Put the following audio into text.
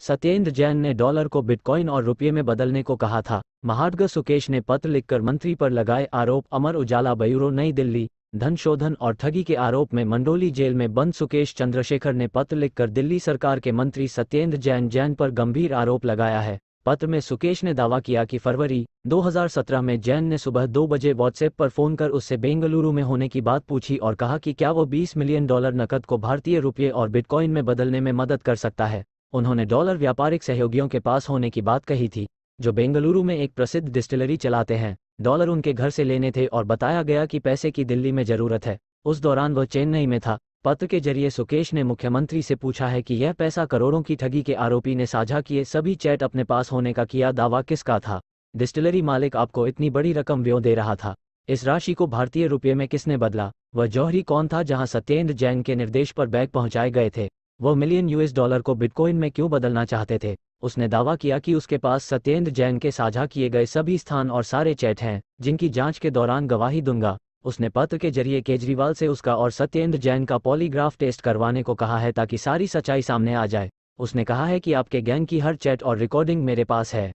सत्येंद्र जैन ने डॉलर को बिटकॉइन और रुपये में बदलने को कहा था। महाडग सुकेश ने पत्र लिखकर मंत्री पर लगाए आरोप, अमर उजाला ब्यूरो, नई दिल्ली धन शोधन और ठगी के आरोप में मंडोली जेल में बंद सुकेश चंद्रशेखर ने पत्र लिखकर दिल्ली सरकार के मंत्री सत्येंद्र जैन जैन पर गंभीर आरोप लगाया है। पत्र में सुकेश ने दावा किया कि फरवरी 2017 में जैन ने सुबह दो बजे व्हाट्सएप पर फ़ोन कर उससे बेंगलुरु में होने की बात पूछी और कहा कि क्या वो 20 मिलियन डॉलर नकद को भारतीय रुपये और बिटकॉइन में बदलने में मदद कर सकता है। उन्होंने डॉलर व्यापारिक सहयोगियों के पास होने की बात कही थी, जो बेंगलुरु में एक प्रसिद्ध डिस्टिलरी चलाते हैं। डॉलर उनके घर से लेने थे और बताया गया कि पैसे की दिल्ली में ज़रूरत है। उस दौरान वह चेन्नई में था। पत्र के ज़रिए सुकेश ने मुख्यमंत्री से पूछा है कि यह पैसा करोड़ों की ठगी के आरोपी ने साझा किए, सभी चैट अपने पास होने का किया दावा किसका था? डिस्टिलरी मालिक आपको इतनी बड़ी रकम व्यों दे रहा था। इस राशि को भारतीय रुपये में किसने बदला? वह जौहरी कौन था जहाँ सत्येंद्र जैन के निर्देश पर बैग पहुँचाए गए थे? वह मिलियन यूएस डॉलर को बिटकॉइन में क्यों बदलना चाहते थे? उसने दावा किया कि उसके पास सत्येंद्र जैन के साझा किए गए सभी स्थान और सारे चैट हैं, जिनकी जाँच के दौरान गवाही दूँगा। उसने पत्र के ज़रिए केजरीवाल से उसका और सत्येंद्र जैन का पॉलीग्राफ टेस्ट करवाने को कहा है ताकि सारी सच्चाई सामने आ जाए। उसने कहा है कि आपके गैंग की हर चैट और रिकॉर्डिंग मेरे पास है।